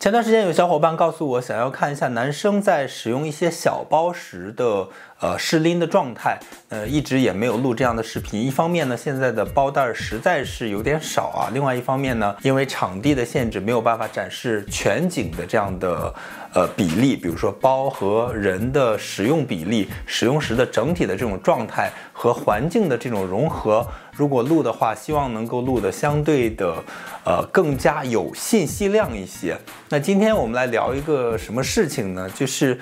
前段时间有小伙伴告诉我，想要看一下男生在使用一些小包时的呃试拎的状态，呃，一直也没有录这样的视频。一方面呢，现在的包袋实在是有点少啊；另外一方面呢，因为场地的限制，没有办法展示全景的这样的呃比例，比如说包和人的使用比例、使用时的整体的这种状态和环境的这种融合。如果录的话，希望能够录的相对的，呃，更加有信息量一些。那今天我们来聊一个什么事情呢？就是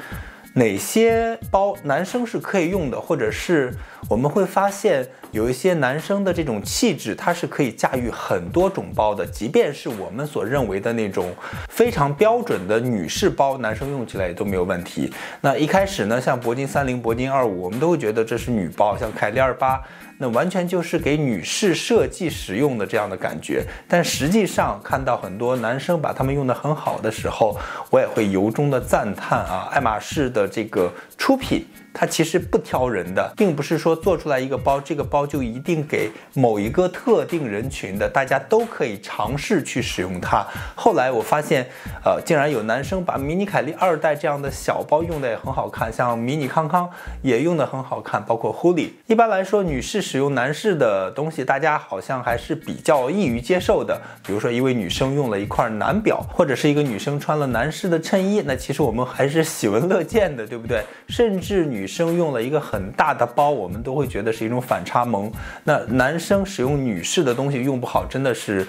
哪些包男生是可以用的，或者是我们会发现有一些男生的这种气质，它是可以驾驭很多种包的，即便是我们所认为的那种非常标准的女士包，男生用起来也都没有问题。那一开始呢，像铂金三零、铂金二五，我们都会觉得这是女包，像凯莉二八。那完全就是给女士设计使用的这样的感觉，但实际上看到很多男生把他们用得很好的时候，我也会由衷的赞叹啊，爱马仕的这个出品。它其实不挑人的，并不是说做出来一个包，这个包就一定给某一个特定人群的，大家都可以尝试去使用它。后来我发现，呃，竟然有男生把迷你凯莉二代这样的小包用的也很好看，像迷你康康也用的很好看，包括 Holy。一般来说，女士使用男士的东西，大家好像还是比较易于接受的。比如说，一位女生用了一块男表，或者是一个女生穿了男士的衬衣，那其实我们还是喜闻乐见的，对不对？甚至女。生用了一个很大的包，我们都会觉得是一种反差萌。那男生使用女士的东西用不好，真的是，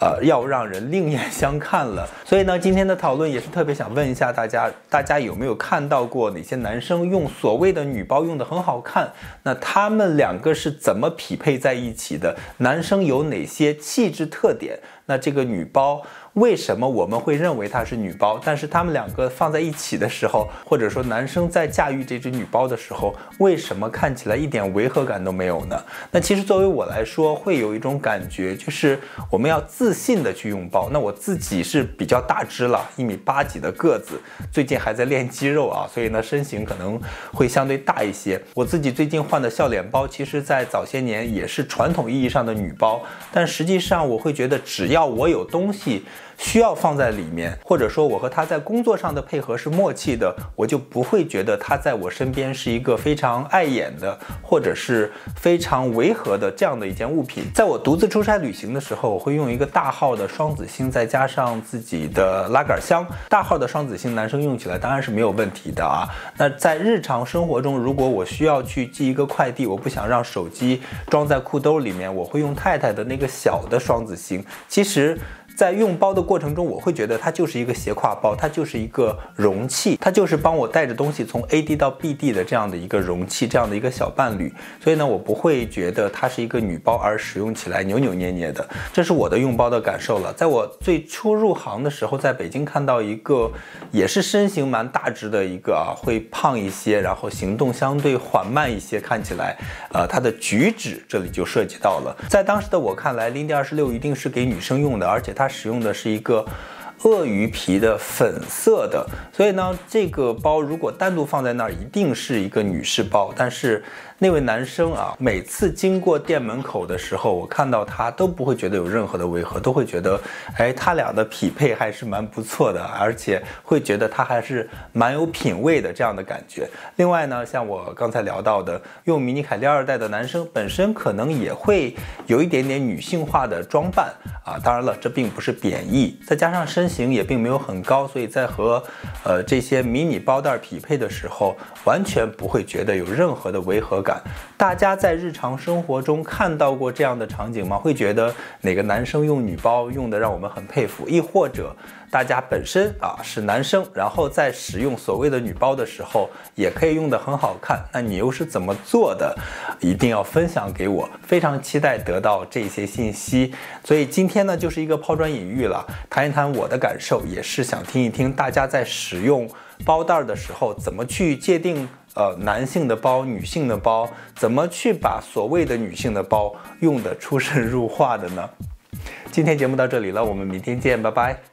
呃，要让人另眼相看了。所以呢，今天的讨论也是特别想问一下大家，大家有没有看到过哪些男生用所谓的女包用的很好看？那他们两个是怎么匹配在一起的？男生有哪些气质特点？那这个女包。为什么我们会认为它是女包？但是他们两个放在一起的时候，或者说男生在驾驭这只女包的时候，为什么看起来一点违和感都没有呢？那其实作为我来说，会有一种感觉，就是我们要自信的去用包。那我自己是比较大只了，一米八几的个子，最近还在练肌肉啊，所以呢身形可能会相对大一些。我自己最近换的笑脸包，其实在早些年也是传统意义上的女包，但实际上我会觉得，只要我有东西。需要放在里面，或者说我和他在工作上的配合是默契的，我就不会觉得他在我身边是一个非常碍眼的，或者是非常违和的这样的一件物品。在我独自出差旅行的时候，我会用一个大号的双子星，再加上自己的拉杆箱。大号的双子星，男生用起来当然是没有问题的啊。那在日常生活中，如果我需要去寄一个快递，我不想让手机装在裤兜里面，我会用太太的那个小的双子星。其实。在用包的过程中，我会觉得它就是一个斜挎包，它就是一个容器，它就是帮我带着东西从 A 地到 B 地的这样的一个容器，这样的一个小伴侣。所以呢，我不会觉得它是一个女包而使用起来扭扭捏捏的，这是我的用包的感受了。在我最初入行的时候，在北京看到一个也是身形蛮大只的一个啊，会胖一些，然后行动相对缓慢一些，看起来，呃，他的举止这里就涉及到了。在当时的我看来，，Lindy 二十六一定是给女生用的，而且它。它使用的是一个鳄鱼皮的粉色的，所以呢，这个包如果单独放在那儿，一定是一个女士包，但是。那位男生啊，每次经过店门口的时候，我看到他都不会觉得有任何的违和，都会觉得，哎，他俩的匹配还是蛮不错的，而且会觉得他还是蛮有品位的这样的感觉。另外呢，像我刚才聊到的，用迷你凯莉二代的男生本身可能也会有一点点女性化的装扮啊，当然了，这并不是贬义，再加上身身形也并没有很高，所以在和呃这些迷你包袋匹配的时候，完全不会觉得有任何的违和感。大家在日常生活中看到过这样的场景吗？会觉得哪个男生用女包用的让我们很佩服？亦或者大家本身啊是男生，然后在使用所谓的女包的时候，也可以用的很好看？那你又是怎么做的？一定要分享给我，非常期待得到这些信息。所以今天呢，就是一个抛砖引玉了，谈一谈我的感受，也是想听一听大家在使使用包袋的时候怎么去界定。呃，男性的包，女性的包，怎么去把所谓的女性的包用得出神入化的呢？今天节目到这里了，我们明天见，拜拜。